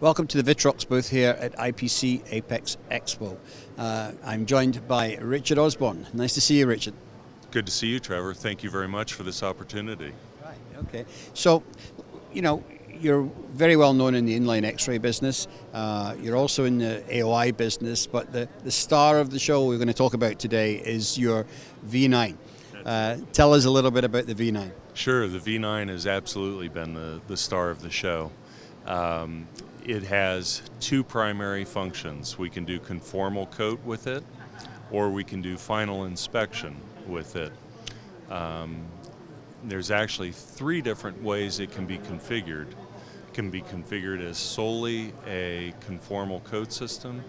Welcome to the ViTrox booth here at IPC Apex Expo. Uh, I'm joined by Richard Osborne. Nice to see you, Richard. Good to see you, Trevor. Thank you very much for this opportunity. Right, okay. So, you know, you're very well known in the inline x-ray business. Uh, you're also in the AOI business, but the, the star of the show we're going to talk about today is your V9. Uh, tell us a little bit about the V9. Sure, the V9 has absolutely been the, the star of the show. Um, it has two primary functions. We can do conformal coat with it, or we can do final inspection with it. Um, there's actually three different ways it can be configured. It can be configured as solely a conformal coat system,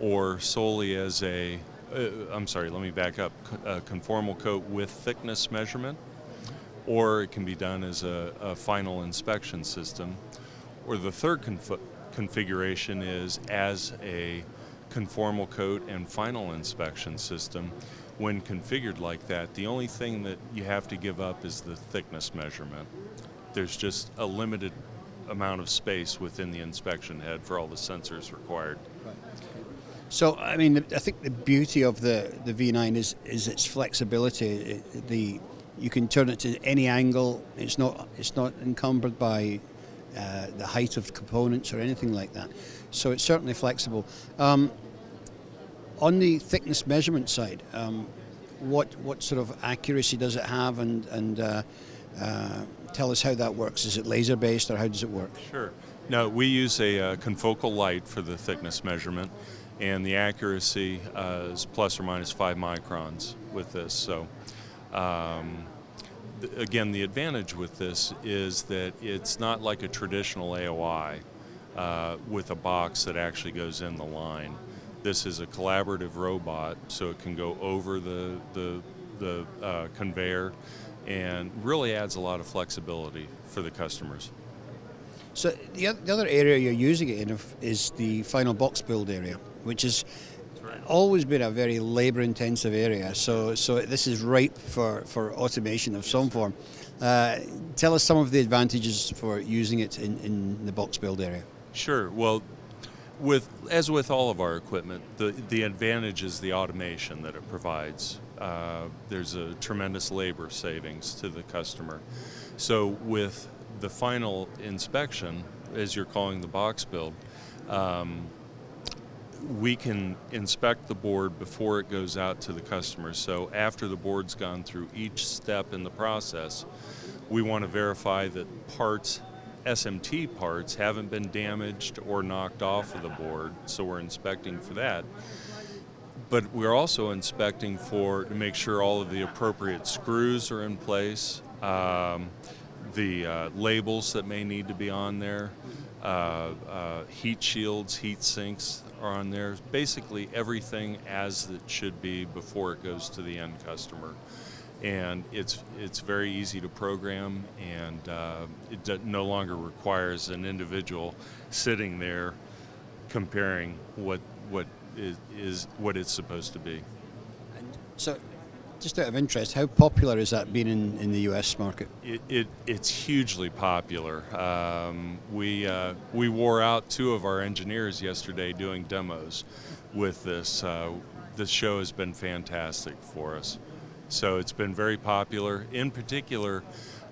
or solely as a uh, I'm sorry, let me back up, a conformal coat with thickness measurement, or it can be done as a, a final inspection system, or the third conf configuration is as a conformal coat and final inspection system. When configured like that, the only thing that you have to give up is the thickness measurement. There's just a limited amount of space within the inspection head for all the sensors required. So, I mean, I think the beauty of the, the V9 is is its flexibility. It, the you can turn it to any angle. It's not it's not encumbered by uh, the height of components or anything like that. So it's certainly flexible. Um, on the thickness measurement side, um, what what sort of accuracy does it have, and and uh, uh, tell us how that works. Is it laser based or how does it work? Sure. No, we use a uh, confocal light for the thickness measurement and the accuracy uh, is plus or minus five microns with this. So, um, again, the advantage with this is that it's not like a traditional AOI uh, with a box that actually goes in the line. This is a collaborative robot, so it can go over the the, the uh, conveyor, and really adds a lot of flexibility for the customers. So the, the other area you're using it in is the final box build area which has right. always been a very labour intensive area. So, so this is ripe for, for automation of some form. Uh, tell us some of the advantages for using it in, in the box build area. Sure. Well, with as with all of our equipment, the the advantage is the automation that it provides. Uh, there's a tremendous labor savings to the customer. So with the final inspection, as you're calling the box build, um, we can inspect the board before it goes out to the customer. So after the board's gone through each step in the process, we want to verify that parts, SMT parts, haven't been damaged or knocked off of the board. So we're inspecting for that. But we're also inspecting for to make sure all of the appropriate screws are in place, um, the uh, labels that may need to be on there, uh, uh, heat shields, heat sinks, are on there. Basically, everything as it should be before it goes to the end customer. And it's it's very easy to program, and uh, it no longer requires an individual sitting there comparing what what is, is what it's supposed to be. So just out of interest, how popular has that been in, in the U.S. market? It, it it's hugely popular. Um, we uh, we wore out two of our engineers yesterday doing demos with this. Uh, this show has been fantastic for us. So it's been very popular. In particular,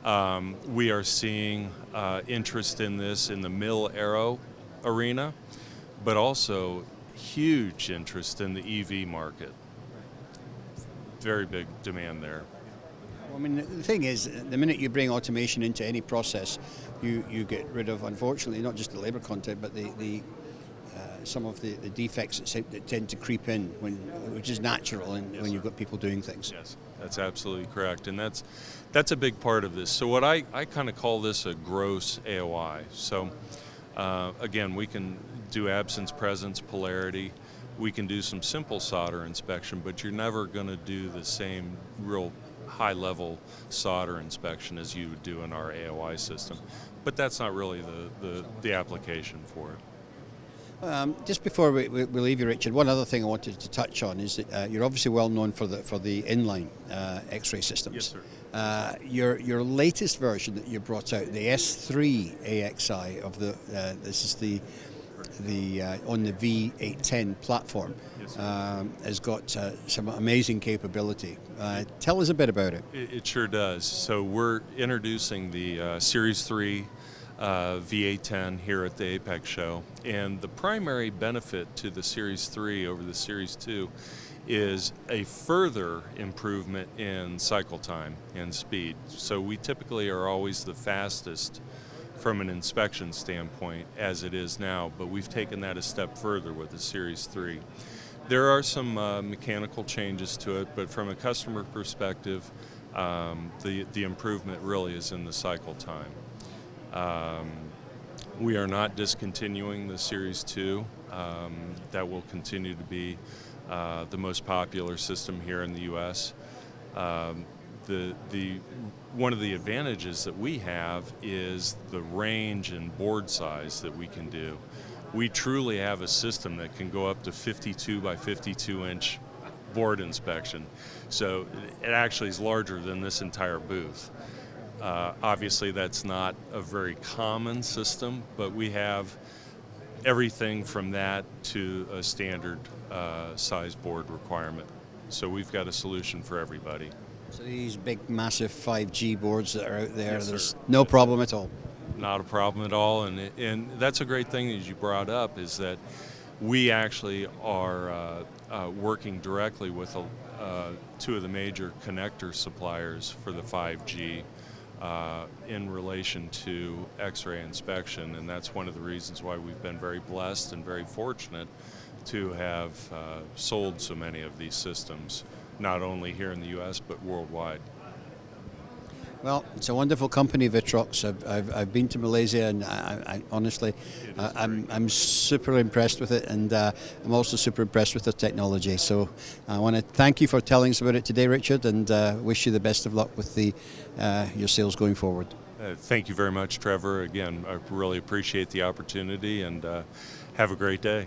um, we are seeing uh, interest in this in the mill aero arena, but also huge interest in the EV market very big demand there. Well, I mean, the thing is, the minute you bring automation into any process, you, you get rid of, unfortunately, not just the labour content, but the, the uh, some of the, the defects that, that, tend to creep in, when, which is natural in, yes, when you've got people doing things. Yes, that's absolutely correct, and that's that's a big part of this. So what I, I kind of call this a gross AOI. So uh, again, we can do absence, presence, polarity we can do some simple solder inspection, but you're never going to do the same real high level solder inspection as you would do in our AOI system. But that's not really the, the, the application for it. Um, just before we, we, leave you, Richard, one other thing I wanted to touch on is that uh, you're obviously well known for the for the inline uh, X-ray systems. Yes, sir. Uh, your your latest version that you brought out, the S3 AXI of the uh, this is the the uh, on the V810 platform, Yes, um, has got uh, some amazing capability. Uh, tell us a bit about it. It, it sure does. So we're introducing the uh, Series 3 uh, V810 here at the Apex show, and the primary benefit to the Series 3 over the Series 2 is a further improvement in cycle time and speed. So we typically are always the fastest from an inspection standpoint as it is now, but we've taken that a step further with the Series 3. There are some uh, mechanical changes to it, but from a customer perspective, um, the, the improvement really is in the cycle time. Um, we are not discontinuing the Series 2. Um, that will continue to be uh, the most popular system here in the U.S. Um, the, the, one of the advantages that we have is the range and board size that we can do. We truly have a system that can go up to 52 by 52 inch board inspection. So it actually is larger than this entire booth. Uh, obviously, that's not a very common system, but we have everything from that to a standard uh, size board requirement. So we've got a solution for everybody. So these big, massive 5G boards that are out there, Yes, sir. there's no problem at all. Not a problem at all, and it- and that's a great thing that you brought up is that we actually are uh, uh, working directly with uh, two of the major connector suppliers for the 5G uh, in relation to X-ray inspection, and that's one of the reasons why we've been very blessed and very fortunate to have uh, sold so many of these systems, not only here in the U.S. but worldwide. Well, it's a wonderful company, ViTrox. I've, I've, I've been to Malaysia, and I, I honestly, It is I, I'm. I'm super impressed with it, and uh, I'm also super impressed with the technology. So I want to thank you for telling us about it today, Richard, and uh, wish you the best of luck with the uh, your sales going forward. Uh, thank you very much, Trevor. Again, I really appreciate the opportunity and uh, have a great day.